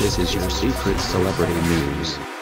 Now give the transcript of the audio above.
This is your secret celebrity news.